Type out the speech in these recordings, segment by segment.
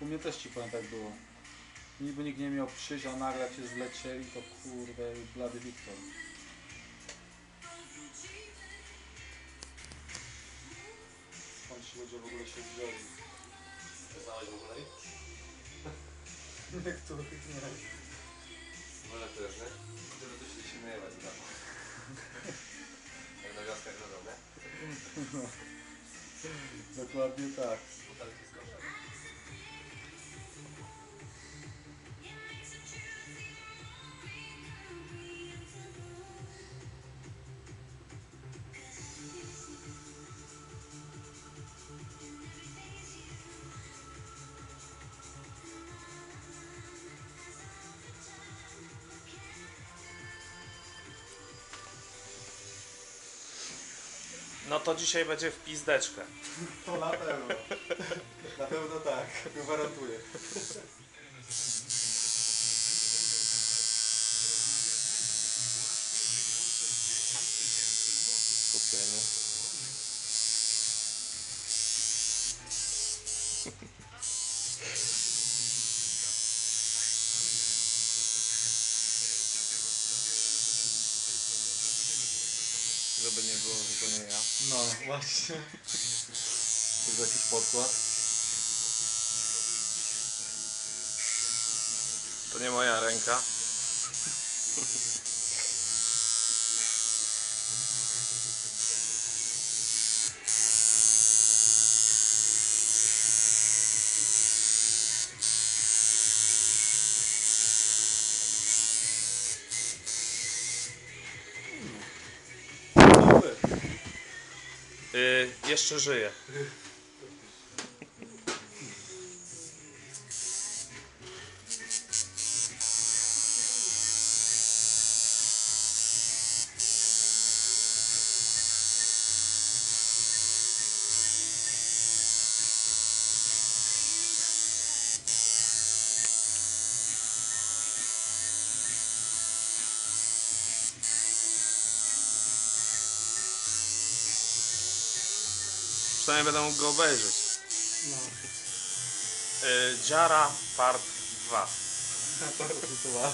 U mnie też ci powiem tak było. Niby nikt nie miał przyjść, a nagle jak się zlecieli, to kurde, blady Wiktor. Skąd ci ludzie w ogóle się wzięli? Znałeś w ogóle? Niektórych nie. Może też, nie? Żeby to się śmiewać, tak? Jak na wioskach robią, nie? Dokładnie tak. Butelki z koszem. No to dzisiaj będzie w pizdeczkę. To na pewno. Na pewno tak, gwarantuję. Skupienie. Żeby nie było, że to nie ja. No, właśnie. To jest jakiś podkład. To nie moja ręka. Y, jeszcze żyję. postanowiłem będę mógł go obejrzeć. No. Y, Dziara e, part 2. Part 2.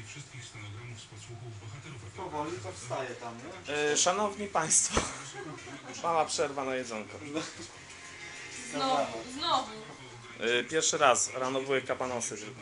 publicznej wszystkich stenogramów z podsłuchów bohaterów. Powoli to wstaje tam, nie? Y, szanowni Państwo, mała przerwa na jedzonko. Znowu, znowu. Y, pierwszy raz, rano były kapanosy tylko.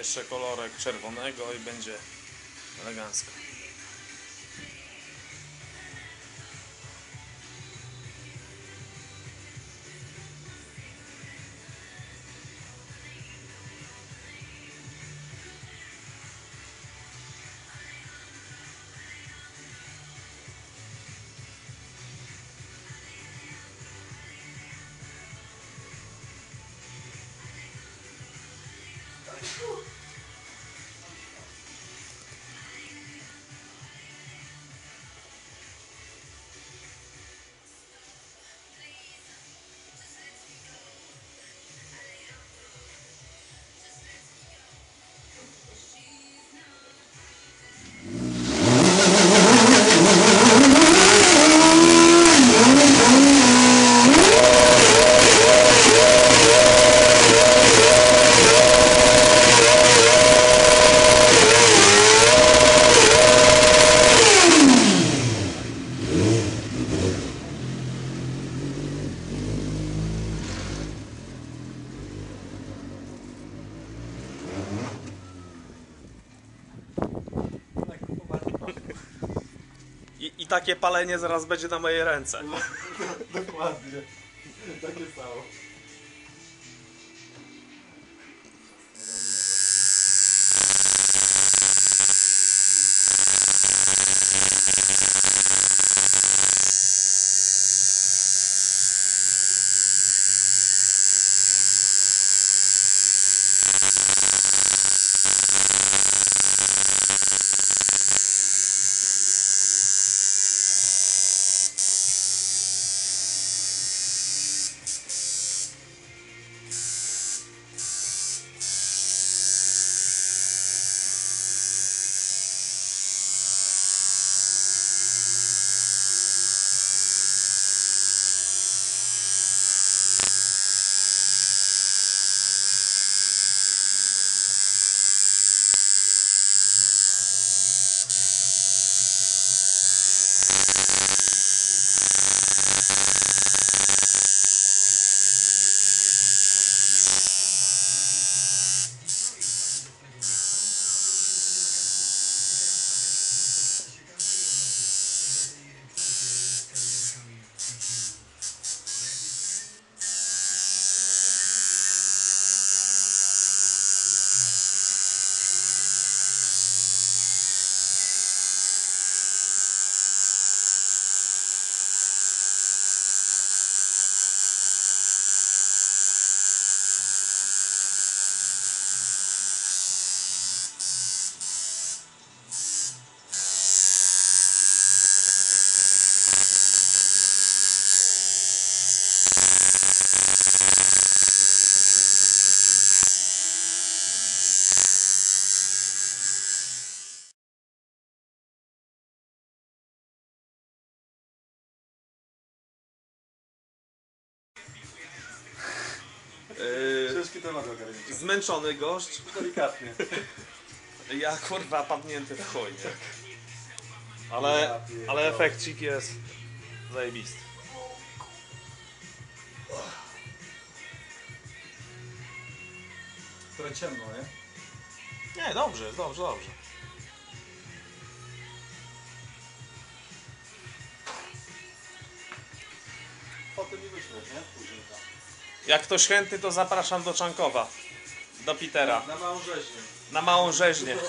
Jeszcze kolorek czerwonego i będzie elegancko. Takie palenie zaraz będzie na mojej ręce. Dokładnie. Takie samo. Zmęczony gość. Delikatnie. Ja kurwa padnięty w chuj, nie? Ale, ale efekcik jest zajebisty. Trochę ciemno, nie? Nie, dobrze, jest dobrze, dobrze. Potem mi wyślesz, nie? Później tam. Jak ktoś chętny, to zapraszam do Czankowa. Do Petera. Na małą rzeźnię. Na małą rzeźnię.